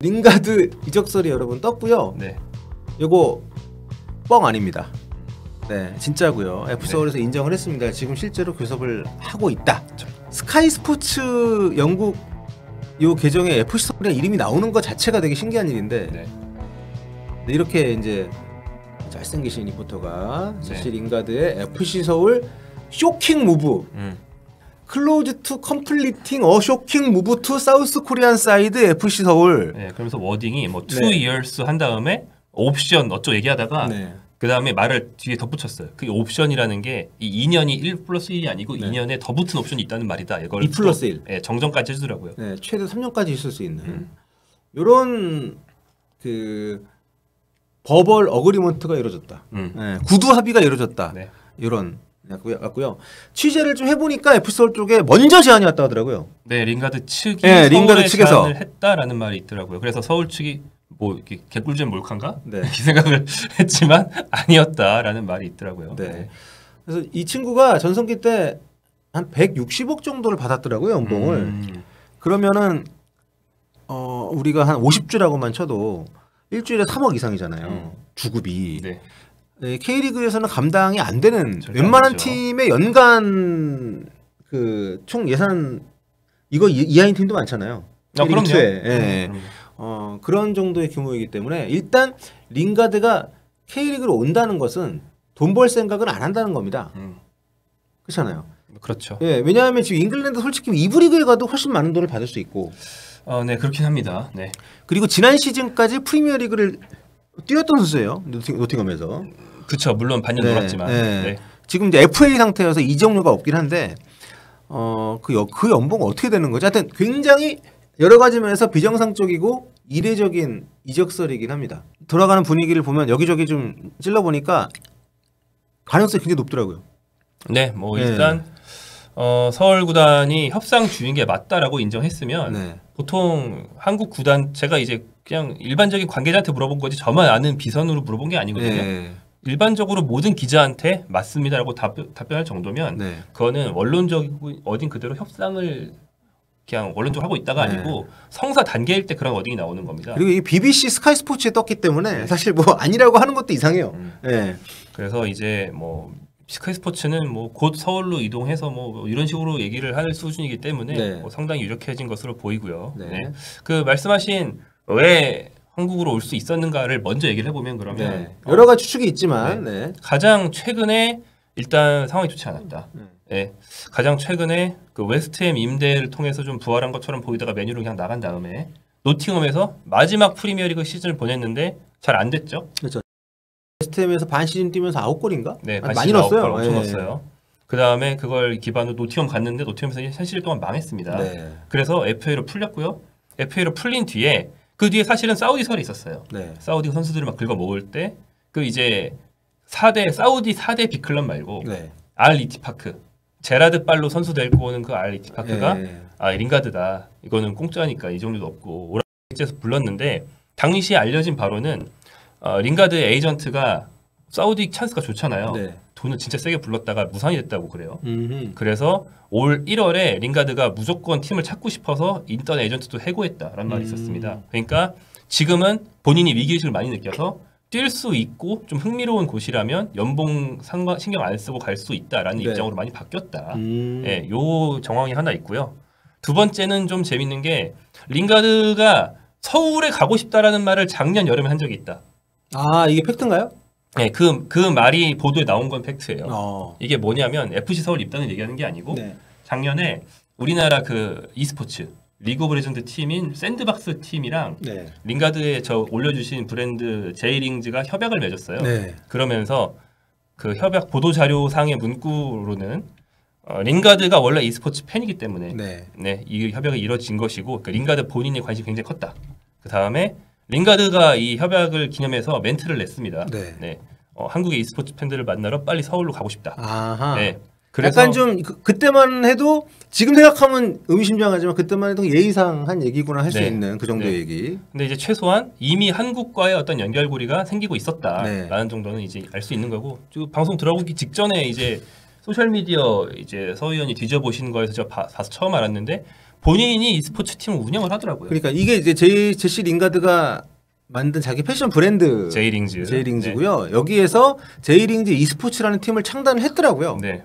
링가드 이적설이 여러분 떴고요. 네. 요거 뻥 아닙니다. 네, 진짜고요. F 네. 서울에서 인정을 했습니다. 지금 실제로 교섭을 하고 있다. Sky Sports 영국 요 계정에 FC 서울이라는 이름이 나오는 것 자체가 되게 신기한 일인데 네. 네, 이렇게 이제 잘생기신 리포터가 네. 제시 링가드의 FC 서울 shocking move 음. close to completing a shocking move to South Korean side FC 서울 네. 그러면서 wording이 뭐 two 네. years 한 다음에 옵션 어쩌고 얘기하다가 네. 그 다음에 말을 뒤에 덧붙였어요. 그 옵션이라는 게 이 2년이 1 플러스 1이 아니고 네. 2년에 더 붙은 옵션이 있다는 말이다. 이걸 2 플러스 또, 1. 예, 정정까지 해주더라고요. 네, 최대 3년까지 있을 수 있는 음. 요런 그 verbal agreement가 이루어졌다. 음. 네, 구두 합의가 이루어졌다. 네. 이런 같고요. 취재를 좀 해보니까 FC 쪽에 먼저 제안이 왔다 하더라고요. 네, 링가드 측이 네, 링가드 측에서. 했다라는 말이 있더라고요. 그래서 서울 측이 뭐 개꿀잼 몰카인가? 네. 이 생각을 했지만 아니었다라는 말이 있더라고요. 네. 그래서 이 친구가 전성기 때 한 160억 정도를 받았더라고요 연봉을. 음, 그러면은 어 우리가 한 50주라고만 쳐도 일주일에 3억 이상이잖아요. 음. 주급이. 네. 네, K리그에서는 감당이 안 되는 웬만한 안 되죠. 팀의 연간 그 총 예산 이거 이- 이하인 팀도 많잖아요. 아, 그럼요. 2에. 예. 그럼요. 어, 그런 정도의 규모이기 때문에 일단 링가드가 K리그로 온다는 것은 돈 벌 생각은 안 한다는 겁니다. 음, 그렇잖아요. 그렇죠. 예, 왜냐하면 지금 잉글랜드 솔직히 2부 리그에 가도 훨씬 많은 돈을 받을 수 있고 어, 네, 그렇긴 합니다. 네. 그리고 지난 시즌까지 프리미어 리그를 뛰었던 선수예요. 노팅, 노팅엄에서. 그렇죠. 물론 반년 네, 놀았지만. 네. 네. 지금 이제 FA 상태여서 이적료가 없긴 한데 어그 그 연봉 어떻게 되는 거죠? 하여튼 굉장히 여러 가지 면에서 비정상적이고 이례적인 이적설이긴 합니다. 돌아가는 분위기를 보면 여기저기 좀 찔러 보니까 가능성이 굉장히 높더라고요. 네, 뭐 네. 일단 어, 서울 구단이 협상 중인 게 맞다라고 인정했으면 네. 보통 한국 구단 제가 이제 그냥 일반적인 관계자한테 물어본 거지 저만 아는 비선으로 물어본 게 아니거든요. 네. 일반적으로 모든 기자한테 맞습니다라고 답, 답변할 정도면 네. 그거는 원론적이고 어딘 그대로 협상을 그냥 원론적으로 하고 있다가 네. 아니고 성사 단계일 때 그런 워딩이 나오는 겁니다. 그리고 이 BBC 스카이 스포츠에 떴기 때문에 사실 뭐 아니라고 하는 것도 이상해요. 음. 네. 그래서 이제 뭐 스카이 스포츠는 뭐 곧 서울로 이동해서 뭐 이런 식으로 얘기를 할 수준이기 때문에 네. 뭐 상당히 유력해진 것으로 보이고요. 네. 네. 그 말씀하신 왜 한국으로 올 수 있었는가를 먼저 얘기를 해보면 그러면 네. 어, 여러 가지 추측이 있지만 네. 가장 최근에 일단 상황이 좋지 않았다. 네. 네. 가장 최근에 그 웨스트햄 임대를 통해서 좀 부활한 것처럼 보이다가 맨유로 그냥 나간 다음에 노팅엄에서 마지막 프리미어리그 시즌을 보냈는데 잘 안 됐죠. 웨스트햄에서 반 시즌 뛰면서 아홉 골인가? 네, 많이 반시즌 넣었어요. 엄청 예. 넣었어요. 그 다음에 그걸 기반으로 노팅엄 갔는데 노팅엄에서 한 시즌 동안 망했습니다. 네. 그래서 FA로 풀렸고요. FA로 풀린 뒤에 그 뒤에 사실은 사우디 설이 있었어요. 네. 사우디 선수들을 막 긁어 모을 때 그 이제 4대 사우디 4대 빅클럽 말고 네. 알 이티파크 제라드 빨로 선수 데리고 오는 그 알 이티파크가 네. 아 링가드다 이거는 공짜니까 이적료도 없고 오라고 해서 불렀는데 당시 알려진 바로는 어, 링가드 에이전트가 사우디 찬스가 좋잖아요. 네. 돈을 진짜 세게 불렀다가 무산이 됐다고 그래요. 음흠. 그래서 올 1월에 링가드가 무조건 팀을 찾고 싶어서 있던 에이전트도 해고했다라는 말이 음. 있었습니다. 그러니까 지금은 본인이 위기의식을 많이 느껴서 뛸 수 있고 좀 흥미로운 곳이라면 연봉 상관 신경 안 쓰고 갈 수 있다라는 네. 입장으로 많이 바뀌었다. 음. 예, 요 정황이 하나 있고요. 두 번째는 좀 재밌는 게 링가드가 서울에 가고 싶다라는 말을 작년 여름에 한 적이 있다. 아 이게 팩트인가요? 예, 그, 그 말이 보도에 나온 건 팩트예요. 어. 이게 뭐냐면 FC 서울 입단을 얘기하는 게 아니고 네. 작년에 우리나라 그 e스포츠 리그 오브 레전드 팀인 샌드박스 팀이랑 네. 링가드에 저 올려주신 브랜드 제이링즈가 협약을 맺었어요. 네. 그러면서 그 협약 보도 자료상의 문구로는 어, 링가드가 원래 e스포츠 팬이기 때문에 네. 네, 이 협약이 이뤄진 것이고 그 링가드 본인의 관심이 굉장히 컸다. 그 다음에 링가드가 이 협약을 기념해서 멘트를 냈습니다. 네. 어, 한국의 e스포츠 팬들을 만나러 빨리 서울로 가고 싶다. 아하. 네, 그래서 약간 좀 그, 그때만 해도 지금 생각하면 의미심장하지만 그때만 해도 예의상 한 얘기구나 할수 네. 있는 그 정도의 네. 얘기. 근데 이제 최소한 이미 한국과의 어떤 연결고리가 생기고 있었다라는 네. 정도는 이제 알 수 있는 거고 지금 방송 들어오기 직전에 이제 소셜 미디어 이제 서 의원이 뒤져보신 거에서 제가 봐, 서 처음 알았는데 본인이 e스포츠 팀을 운영을 하더라고요. 그러니까 이게 이제 제 제시 링가드가 만든 자기 패션 브랜드 제이링즈. 제이링즈고요. 여기에서 제이링즈 e스포츠라는 팀을 창단을 했더라고요. 네. 네.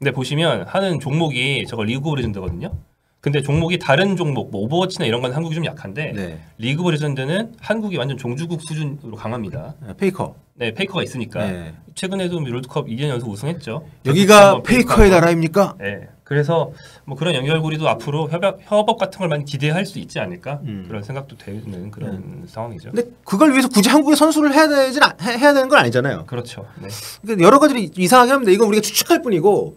근데 보시면 하는 종목이 저거 리그 오브 레전드거든요. 근데 종목이 다른 종목, 뭐 오버워치나 이런 건 한국이 좀 약한데 네. 리그 오브 레전드는 한국이 완전 종주국 수준으로 강합니다. 페이커. 네, 페이커가 있으니까 네. 최근에도 롤드컵 2년 연속 우승했죠. 여기가 한번 페이커의 나라입니까? 네. 그래서 뭐 그런 연결고리도 앞으로 협약, 협업 같은 걸 많이 기대할 수 있지 않을까 음. 그런 생각도 되는 그런 상황이죠. 근데 그걸 위해서 굳이 한국에서 선수를 해야 되진 해- 해야 되는 건 아니잖아요. 그렇죠. 네. 그러니까 여러 가지로 이상하긴 합니다. 이건 우리가 추측할 뿐이고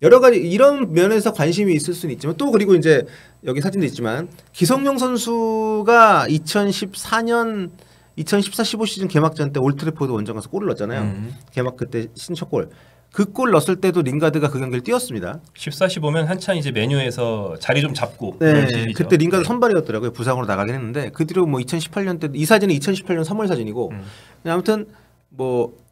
여러 가지 이런 면에서 관심이 있을 수는 있지만 또 그리고 이제 여기 사진도 있지만 기성용 선수가 2014년 2014-15 시즌 개막전 때 올트래포드 원정 가서 골을 넣었잖아요. 음. 개막 그때 시즌 첫 골. 그 골 넣었을 때도 링가드가 그 경기를 뛰었습니다. 14, 15면 한창 이제 맨유에서 자리 좀 잡고 네. 그때 링가드 네. 선발이었더라고요. 부상으로 나가긴 했는데 그 뒤로 뭐 2018년 때 이 사진은 2018년 3월 사진이고 음. 아무튼 뭐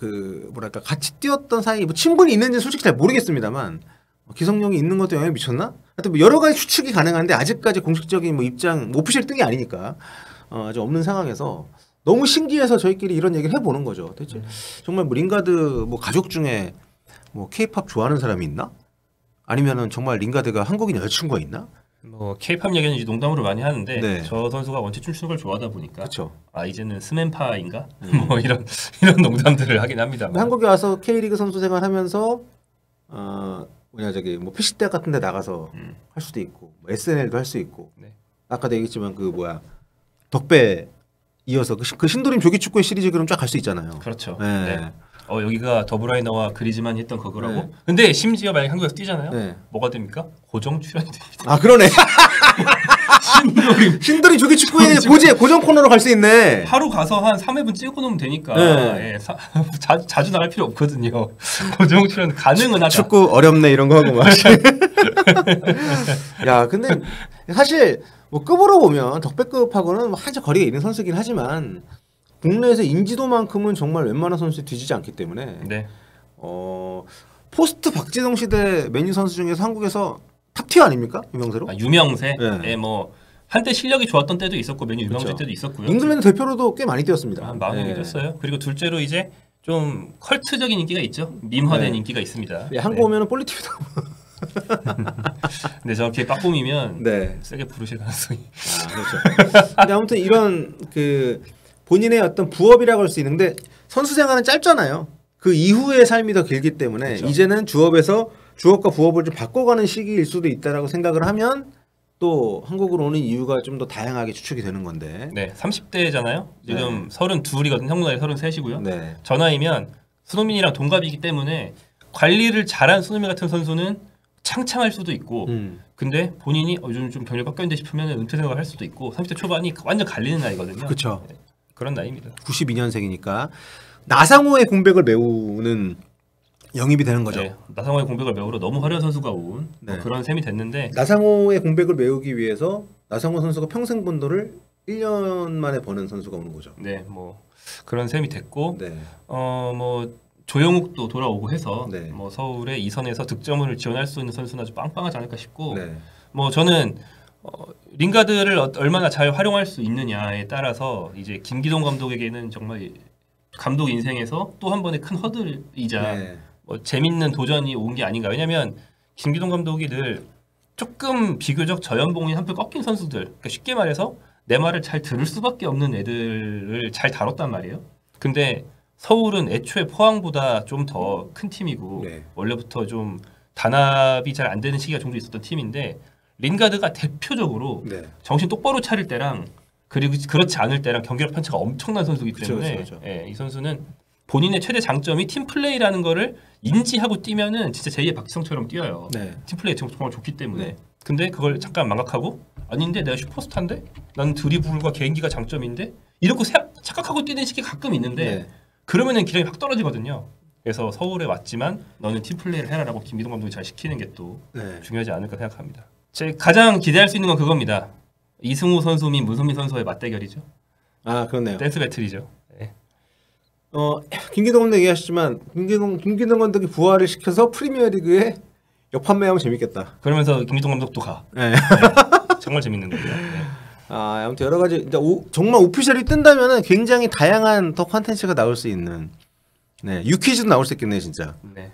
그 뭐랄까 같이 뛰었던 사이 뭐 친분이 있는지 는 솔직히 잘 모르겠습니다만 뭐 기성용이 있는 것도 영향이 미쳤나? 하여튼 뭐 여러 가지 추측이 가능한데 아직까지 공식적인 뭐 입장 뭐 오피셜 뜬게 아니니까 어, 아직 없는 상황에서 너무 신기해서 저희끼리 이런 얘기를 해보는 거죠. 대체 음. 정말 뭐 링가드 뭐 가족 중에 뭐 케이팝 좋아하는 사람이 있나? 아니면은 정말 링가드가 한국인 여자친구가 있나? 뭐 케이팝 얘기는 이제 농담으로 많이 하는데 네. 저 선수가 원체 춤추는 걸 좋아하다 보니까 그렇죠. 아 이제는 스맨파인가 뭐 이런 이런 농담들을 하긴 합니다만 뭐 한국에 와서 K리그 선수 생활하면서 어 뭐냐 저기 뭐 피시대 같은 데 나가서 음. 할 수도 있고 뭐 SNL도 할 수 있고 네. 아까도 얘기했지만 그 뭐야 덕배 이어서 그, 시- 그 신도림 조기 축구의 시리즈 그럼 쫙 갈 수 있잖아요. 그렇죠. 네. 네. 어 여기가 더브라이너와 그리즈만이 했던 그거라고. 네. 근데 심지어 만약 한국에서 뛰잖아요. 네. 뭐가 됩니까? 고정 출연이 됩니다. 아 그러네. 신도림 신도림 조기 축구의 고지 고정 코너로 갈 수 있네. 하루 가서 한 3회분 찍고 놓으면 되니까 네. 예, 사, 자, 자주 나갈 필요 없거든요. 고정 출연 가능은 하다. 축구 어렵네 이런 거 하고 막. 야 근데 사실 뭐 급으로 보면 덕배급하고는 한참 거리가 있는 선수긴 하지만 국내에서 인지도만큼은 정말 웬만한 선수 뒤지지 않기 때문에 네. 어 포스트 박지성 시대 맨유 선수 중에서 한국에서 top tier 아닙니까 유명세로? 아, 유명세. 네. 예, 뭐 한때 실력이 좋았던 때도 있었고 맨유 유명세 그렇죠. 때도 있었고요. 잉글랜드 대표로도 꽤 많이 뛰었습니다. 한 마흔 네. 이겼어요. 그리고 둘째로 이제 좀 컬트적인 인기가 있죠. 밈화된 네. 인기가 있습니다. 예, 한국 오면은 볼리TV도 근데 저렇게 빡봄이면 네. 세게 부르실 가능성이. 아, 그렇죠. 근데 아무튼 이런 그 본인의 어떤 부업이라고 할 수 있는데 선수 생활은 짧잖아요. 그 이후의 삶이 더 길기 때문에 그렇죠. 이제는 주업에서 주업과 부업을 좀 바꿔가는 시기일 수도 있다라고 생각을 하면 또 한국으로 오는 이유가 좀 더 다양하게 추측이 되는 건데. 네, 30대잖아요. 지금 32이거든요. 한국 나이 33이고요. 네. 저 나이면 손흥민이랑 동갑이기 때문에 관리를 잘한 손흥민 같은 선수는 창창할 수도 있고 음. 근데 본인이 어, 요즘 좀 경력 깎였는데 싶으면 은퇴 생각을 할 수도 있고 30대 초반이 완전 갈리는 나이거든요. 그렇죠. 그런 나이입니다. 92년생이니까 나상호의 공백을 메우는 영입이 되는 거죠. 네, 나상호의 공백을 메우러 너무 화려한 선수가 온뭐 네. 그런 셈이 됐는데 나상호의 공백을 메우기 위해서 나상호 선수가 평생 번 돈을 1년 만에 버는 선수가 오는 거죠. 네, 뭐 그런 셈이 됐고 네. 어뭐 조영욱도 돌아오고 해서 네. 뭐 서울의 이선에서 득점을 지원할 수 있는 선수는 아주 빵빵하지 않을까 싶고 네. 뭐 저는 어, 링가드를 어- 얼마나 잘 활용할 수 있느냐에 따라서 이제 김기동 감독에게는 정말 감독 인생에서 또 한 번의 큰 허들이자 네. 뭐 재밌는 도전이 온 게 아닌가. 왜냐면 김기동 감독이 늘 조금 비교적 저연봉이 한표 꺾인 선수들, 그러니까 쉽게 말해서 내 말을 잘 들을 수밖에 없는 애들을 잘 다뤘단 말이에요. 근데 서울은 애초에 포항보다 좀 더 큰 팀이고 네. 원래부터 좀 단합이 잘 안 되는 시기가 종종 있었던 팀인데 린가드가 대표적으로 네. 정신 똑바로 차릴 때랑 그리고 그렇지 않을 때랑 경기력 편차가 엄청난 선수이기 때문에 그쵸, 그쵸. 예, 이 선수는 본인의 최대 장점이 팀 플레이라는 거를 인지하고 뛰면은 진짜 제2의 박지성처럼 뛰어요. 네. 팀 플레이 정- 정말 좋기 때문에. 네. 근데 그걸 잠깐 망각하고 아닌데 내가 슈퍼스타인데 나는 드리블과 개인기가 장점인데 이렇게 세- 착각하고 뛰는 시기 가끔 있는데 네. 그러면은 기량이 확 떨어지거든요. 그래서 서울에 왔지만 너는 팀 플레이를 해라라고 김기동 감독이 잘 시키는 게 또 네. 중요하지 않을까 생각합니다. 제 가장 기대할 수 있는 건 그겁니다. 이승우 선수 및 문선민 선수의 맞대결이죠. 아 그렇네요. dance battle이죠. 네. 어 김기동 감독 얘기하셨지만 김기동 김기동 감독이 부활을 시켜서 프리미어리그에 역판매하면 재밌겠다. 그러면서 김기동 감독도 가. 네. 네. 정말 재밌는 거예요. 네. 아, 아무튼 여러 가지 오, 정말 official이 뜬다면은 굉장히 다양한 더 컨텐츠가 나올 수 있는 네, 유퀴즈도 나올 수 있겠네요, 진짜. 네.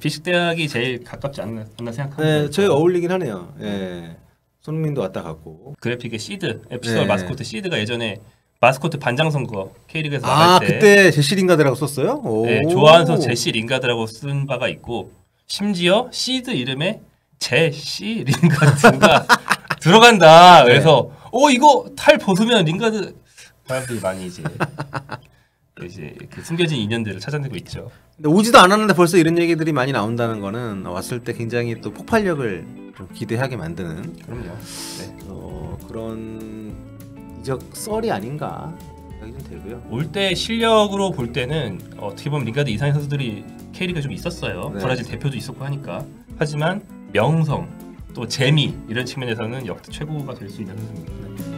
피식대학이 제일 가깝지 않나, 않나 생각합니다. 네, 저희 어울리긴 하네요. 예. 손흥민도 왔다 갔고. 그래픽의 시드, 서울 네. 마스코트 시드가 예전에 마스코트 반장 선거 K리그에서 아, 나갈 때 그때 제시 링가드라고 썼어요? 오. 네, 좋아하는 선수 제시 링가드라고 쓴 바가 있고 심지어 시드 이름에 제시 링가드가 들어간다. 그래서 어 이거 탈 벗으면 링가드 사람들이 많이 이제 이제 그 숨겨진 인연들을 찾아내고 있죠. 근데 오지도 않았는데 벌써 이런 얘기들이 많이 나온다는 거는 왔을 때 굉장히 또 폭발력을 좀 기대하게 만드는 그럼요. 네. 어, 그런 이적 썰이 아닌가 생각이 좀 되고요. 올 때 실력으로 볼 때는 어떻게 보면 링가드 이상의 선수들이 K리그에 좀 있었어요. 네. 브라질 대표도 있었고 하니까. 하지만 명성 또 재미 이런 측면에서는 역대 최고가 될 수 있는 선수입니다.